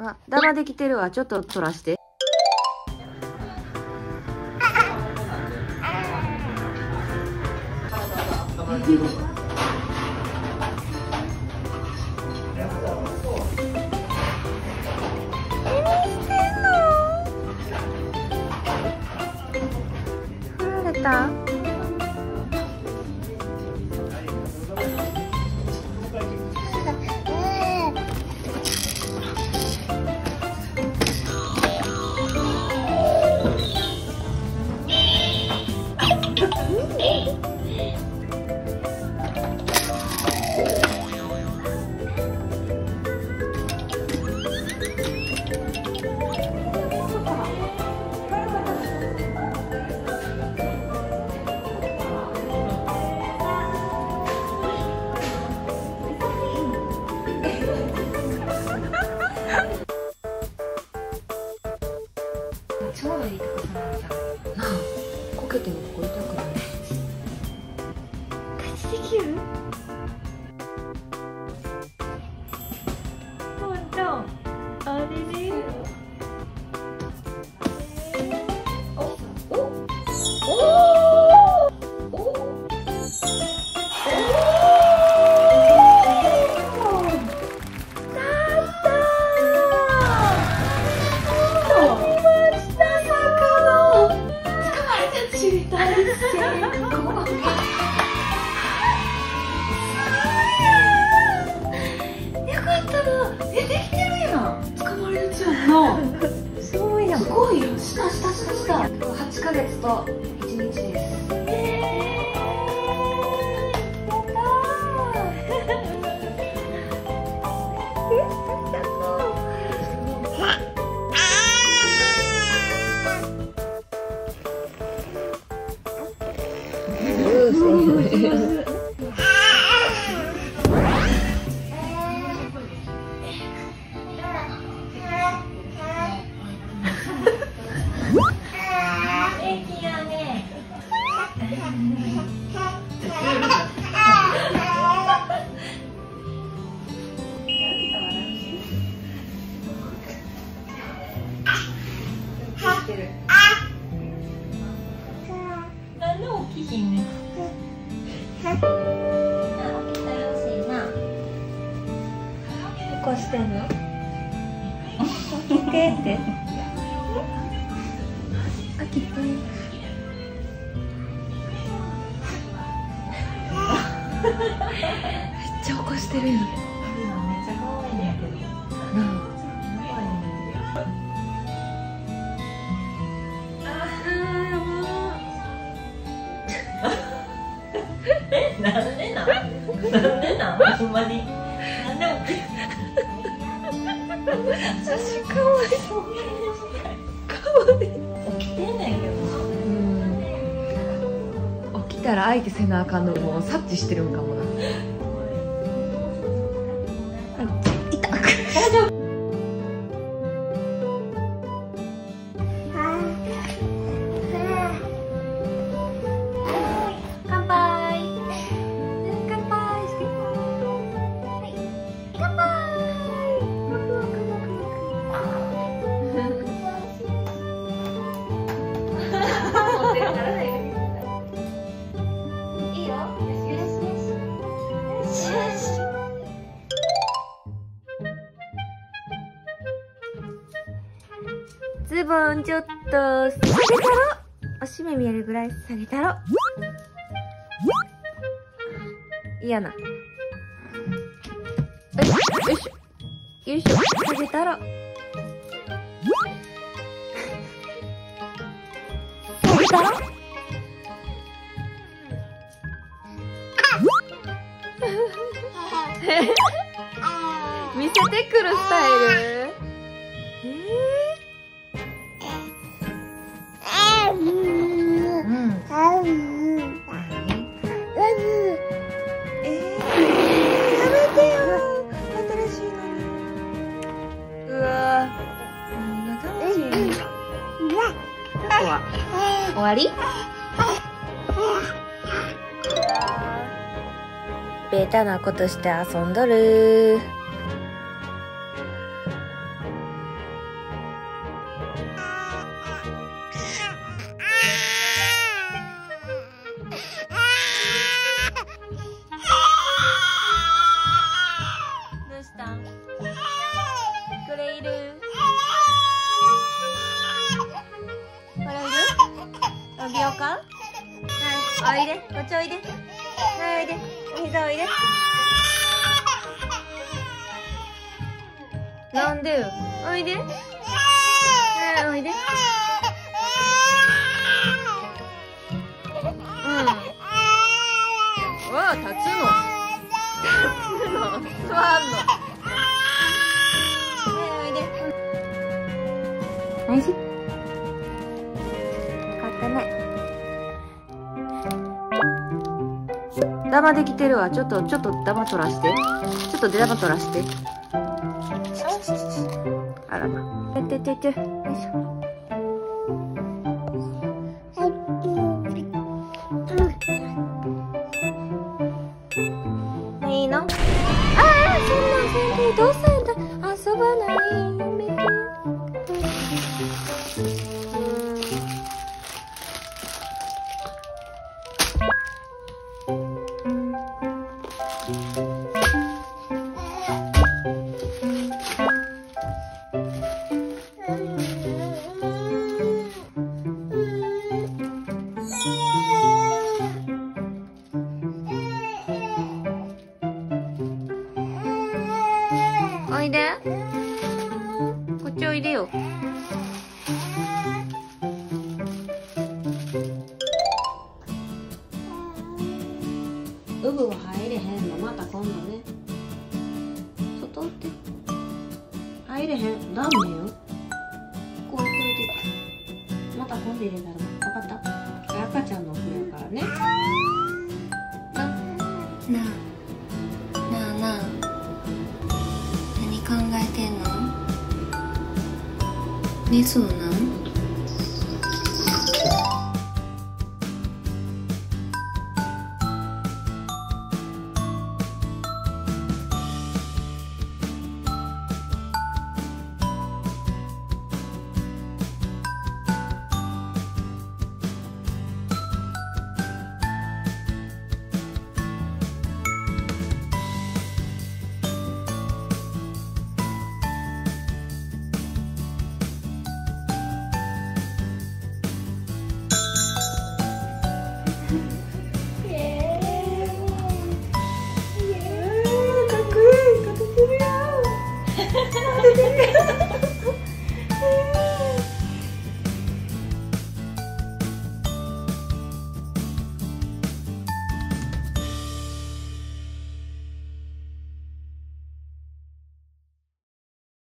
あ、ダマできてるわ。ちょっと取らして。ちょうどいい高さなんだなあ、こけてもここ痛くない。立ちできるほんあれでよ。したしたしたした8ヶ月と1日です。えー、や平いな起こしてんの起きてって。起きて。めっちゃ起こしてるやん。なんでなんなんでなんほんまになんで起き私かわいそう。かわいい。起きてんねんけどな起きたら相手せなあかんのもう察知してるんかもな。痛く。乾ズボンちょっと下げたろ?おしめ見えるぐらい下げたろ?嫌な。よいしょ。よいしょ。下げたろ。下げたろ? 見せてくるスタイル。えーは。終わり？ベタなことして遊んどる。かはい、おいで、こっちおいで。はい、おいで。お膝おいで。なんで？よ。おいで。はい、おいで。うん。うわ、立つの。立つの。座んの。はい、おいで。大事。よかったね。ダマできてるわ。ちょっと、ちょっとダマ取らして。ちょっとダマ取らして。あらま。てってってって。よいしょ。おいで。こっちおいでよ。ウブは入れへんの。また今度ね。外おって。入れへん。ダメよ。こう置いといて。また今度入れたら。分かった？赤ちゃんのお風呂やからね。なな寝そうな。